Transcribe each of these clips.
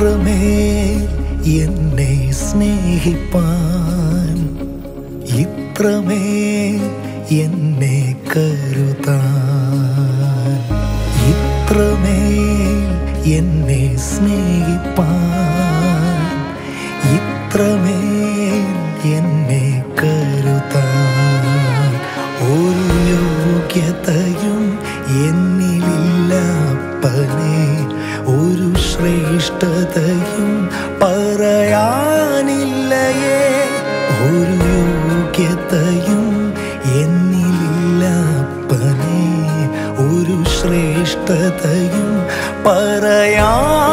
മാത്രമേ എന്നെ സ്നേഹിപ്പാൻ ഇത്രമേ എന്നെ കരുതാൻ ഇത്രമേ എന്നെ സ്നേഹിപ്പാൻ ഇത്രമേ എന്നെ കരുതാൻ ഒരു യോഗ്യതയും എന്നിലില്ല പനേ ശ്രേഷ്ഠതയും പറയാനില്ലയേ. ഒരു യോഗ്യതയും എന്നിലില്ലപ്പനെ ഒരു ശ്രേഷ്ഠതയും പറയാനില്ലയേ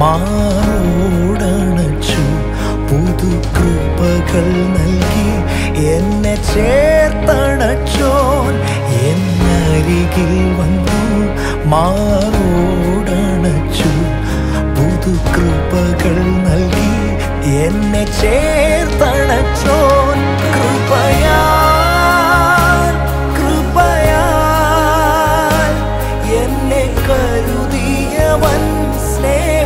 മാറോടണച്ചു. പുതു കൃപകൾ നൽകി എന്നെ ചേർത്തണച്ചോൻ. എന്നരികിൽ വന്നു മാറോടണച്ചു. പുതു കൃപകൾ നൽകി എന്നെ ചേർത്തണച്ചോൻ. കൃപയാ കരുതിയവൻ സ്നേഹമേ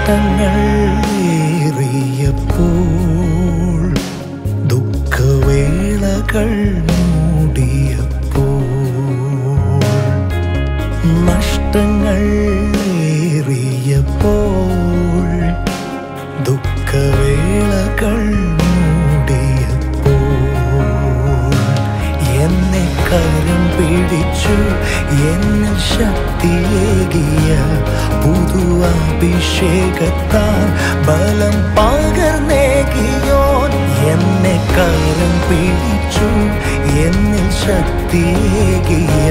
നഷ്ടങ്ങൾ പിടിച്ചു എന്നിൽ ശക്തിയേകിയ പുതു അഭിഷേകത്താൽ ബലം പകർന്നേകിയോൻ എന്നെ കരം പിടിച്ചു. എന്നിൽ ശക്തിയേകിയ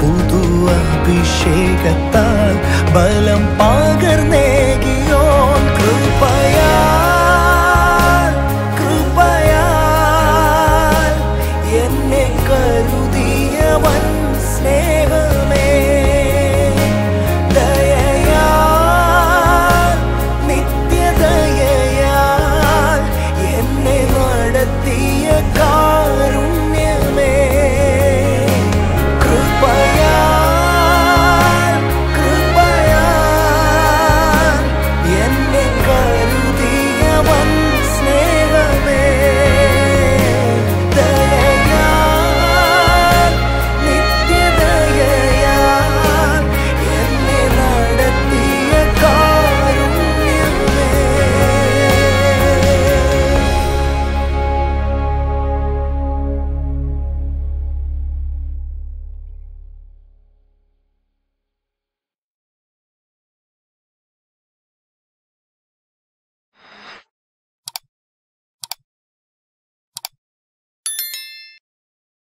പുതു അഭിഷേകത്താൽ ബലം പകർന്നേ